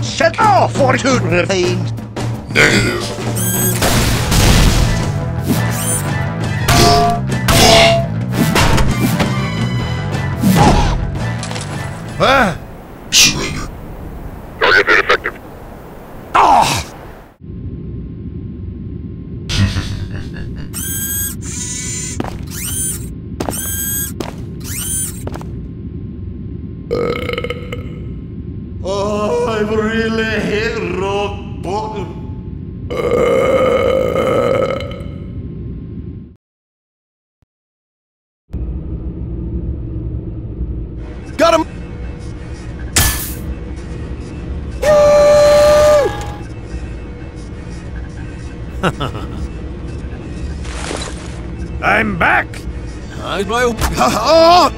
What shit? Oh, fortitude refined. Negative. Ah! Vai Oh!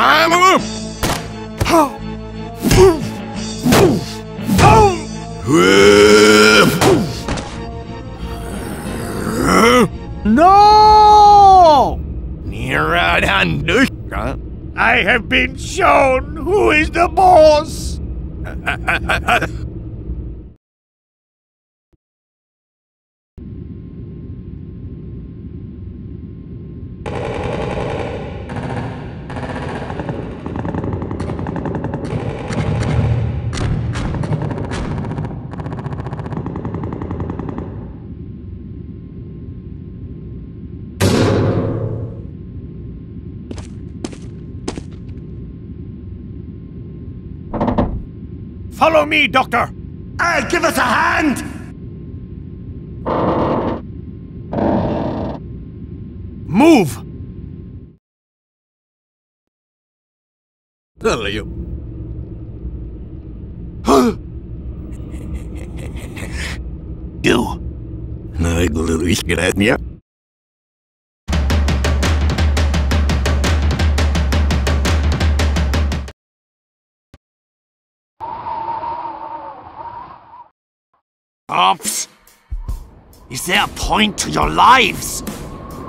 I'm a No! Near right hand. I have been shown who is the boss. Follow me, Doctor. I'll give us a hand! Move. Dale, Do. Naglurishgrätnia. Ops! Is there a point to your lives?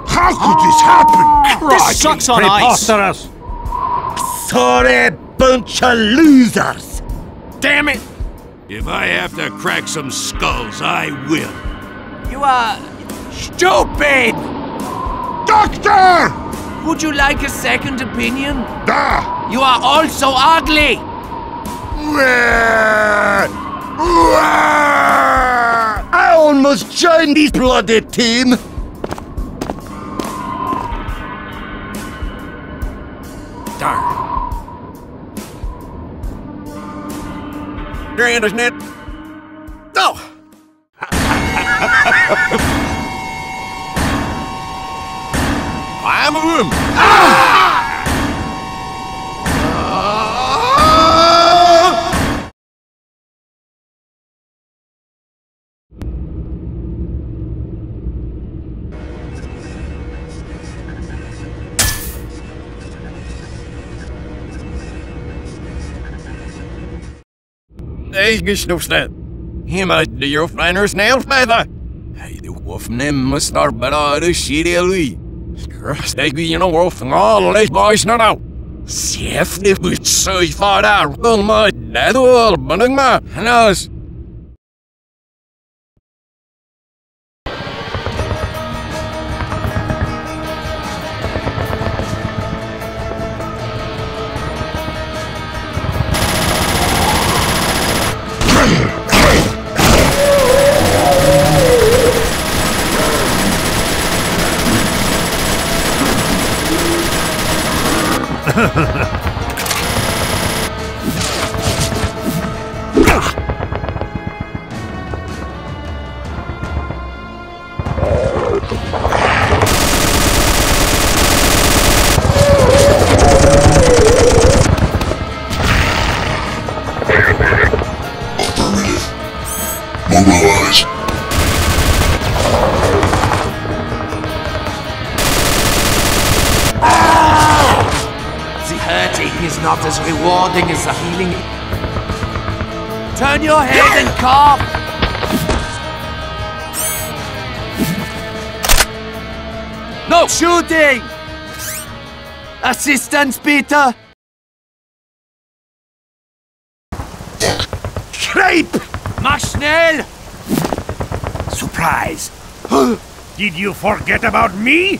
How could this happen? This sucks on ice. Preposterous! Sorry bunch of losers! Damn it! If I have to crack some skulls, I will. You are. Stupid! Doctor! Would you like a second opinion? Ah! You are all so ugly! I almost joined this bloody team! Grand, isn't it? Oh! I'm a room. Hey, ah! Gesnoefsnet. Hemma, de jofreiners neelfmeter. Hey, de wolf nem star bara de shirelui. Steek wie je wolf van alle boys nou nou. Sef de moet zo far daar. Wel maar, not as rewarding as the healing. Turn your head and cough! No shooting! Assistance, Peter! Creep! Mach schnell! Surprise! Did you forget about me?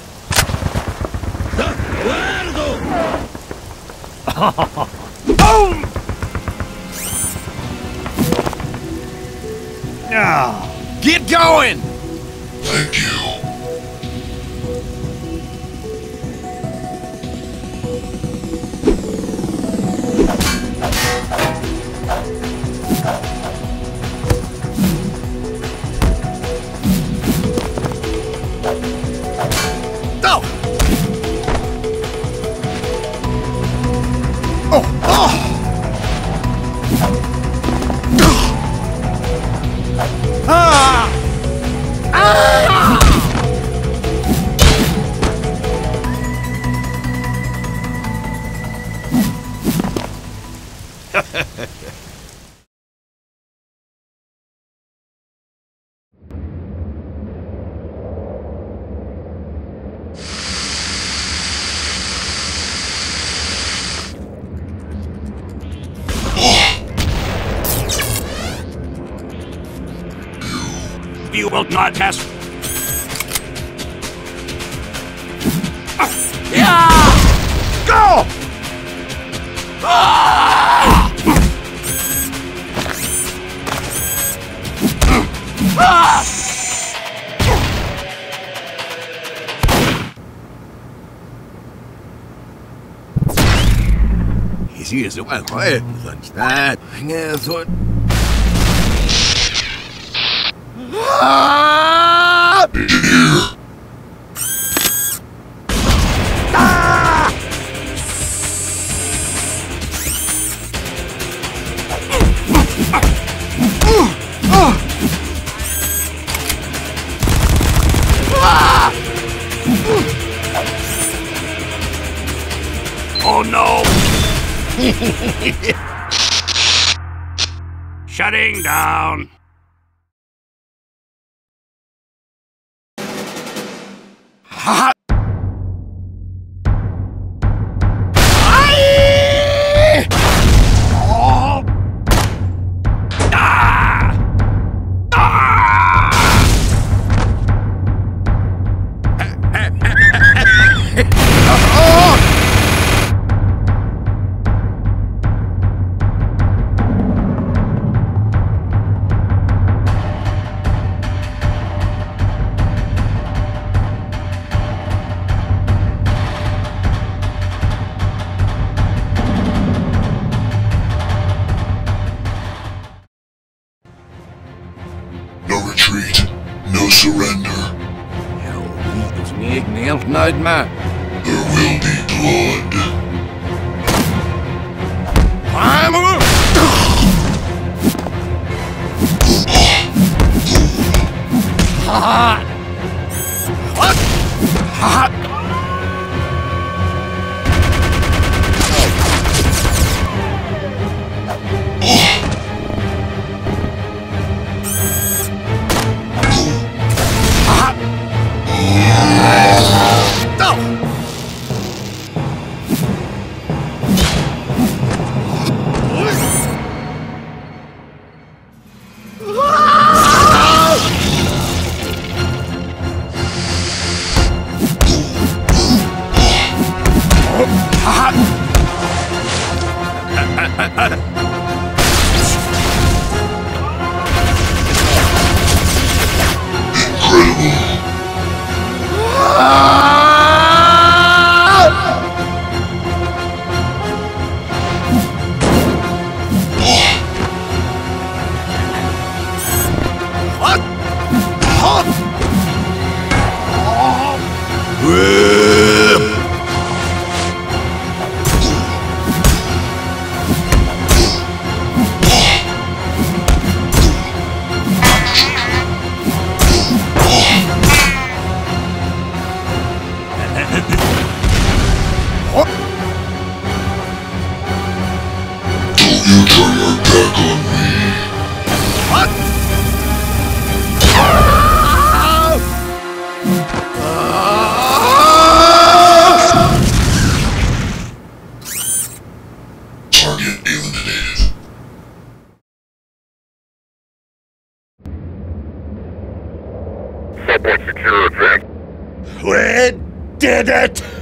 Boom! Ah, Get going! Thank you. You will not pass. Yeah! Go! Easy as well, right? Such that. Yes, what? Oh no! Shutting down. Ha! Nightmare. turn your back on me. What? Target eliminated. Did it!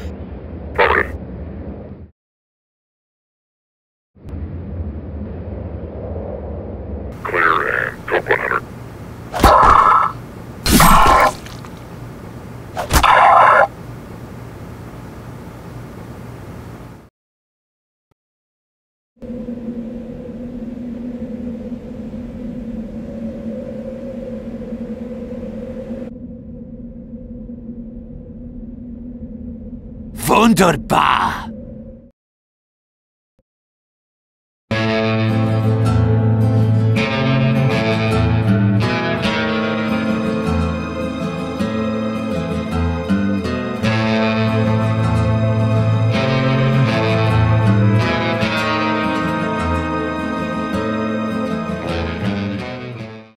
Condor Bar!